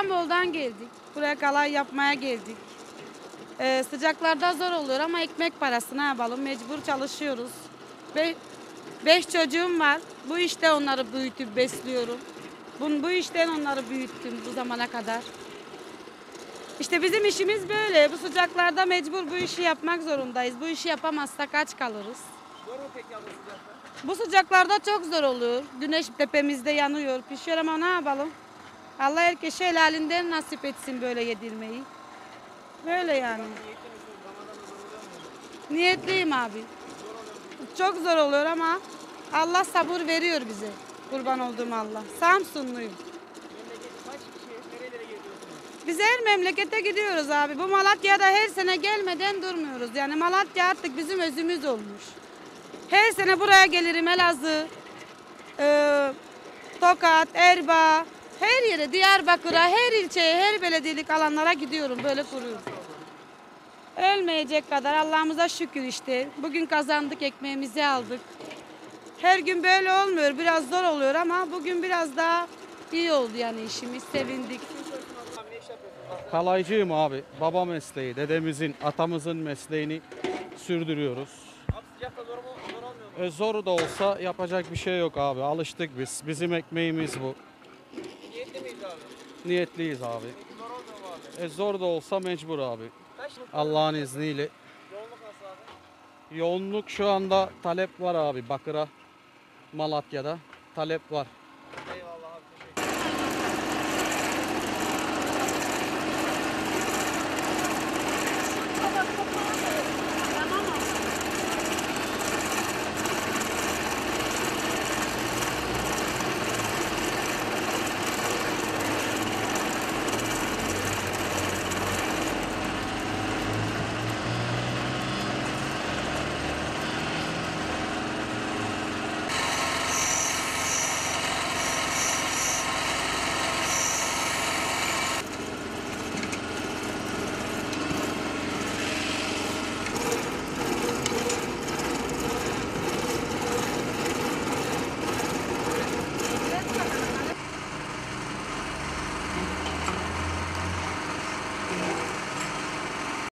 İstanbul'dan geldik. Buraya kalay yapmaya geldik. Ee, sıcaklarda zor oluyor ama ekmek parası ne yapalım mecbur çalışıyoruz. Be beş çocuğum var. Bu işte onları büyütüp besliyorum. Bu, bu işten onları büyüttüm bu zamana kadar. İşte bizim işimiz böyle. Bu sıcaklarda mecbur bu işi yapmak zorundayız. Bu işi yapamazsak aç kalırız. Zor mu peki abla sıcakta? Bu sıcaklarda çok zor olur. Güneş tepemizde yanıyor, pişiyor ama ne yapalım? Allah herkese helalinden nasip etsin böyle yedirmeyi. Böyle yani. Niyetliyim abi. Çok zor oluyor ama Allah sabır veriyor bize. Kurban olduğum Allah. Samsunluyum. Biz her memlekete gidiyoruz abi. Bu Malatya'da her sene gelmeden durmuyoruz. Yani Malatya artık bizim özümüz olmuş. Her sene buraya gelirim Elazığ, e, Tokat, Erbaa, her yere, Diyarbakır'a, her ilçeye, her belediyelik alanlara gidiyorum. Böyle kuruyoruz. Ölmeyecek kadar Allah'ımıza şükür işte. Bugün kazandık, ekmeğimizi aldık. Her gün böyle olmuyor. Biraz zor oluyor ama bugün biraz daha iyi oldu yani işimiz. Sevindik. Kalaycıyım abi. Baba mesleği, dedemizin, atamızın mesleğini sürdürüyoruz. Abi sıcakta zor mu? Zor olmuyor mu? E zor da olsa yapacak bir şey yok abi. Alıştık biz. Bizim ekmeğimiz bu. Niyetliyiz abi. E zor da olsa mecbur abi. Allah'ın izniyle. Yoğunluk şu anda talep var abi Bakır'a, Malatya'da talep var.